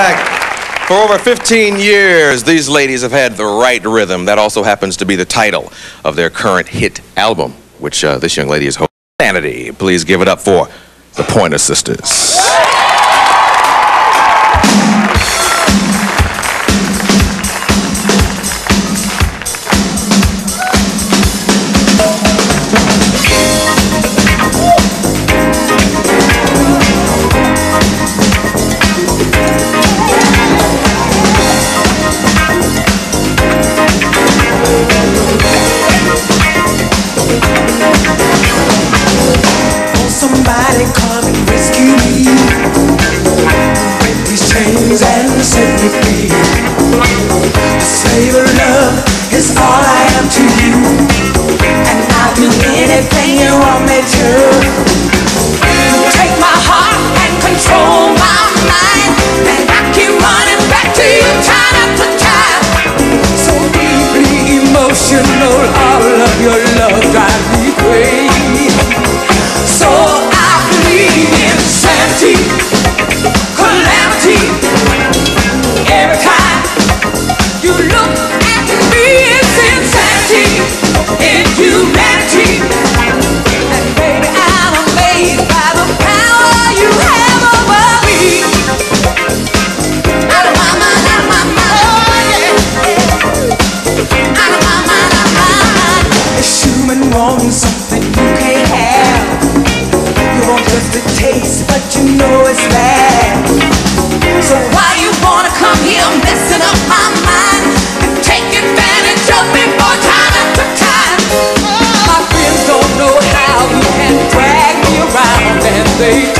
fact, for over 15 years, these ladies have had the right rhythm. That also happens to be the title of their current hit album, which uh, this young lady is hosting. Sanity. Please give it up for the Pointer Sisters. is all I am to you. And I'll do anything you want me to Take my heart and control my mind. And I keep running back to you time after time. So deeply emotional, all of your love drives me crazy. want something you can't have. You want just a taste, but you know it's bad. So why you wanna come here messing up my mind and advantage of me time after time? My friends don't know how you can drag me around and.